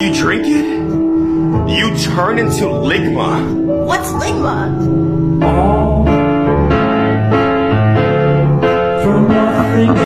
You drink it, you turn into Ligma. What's Ligma? All from nothing.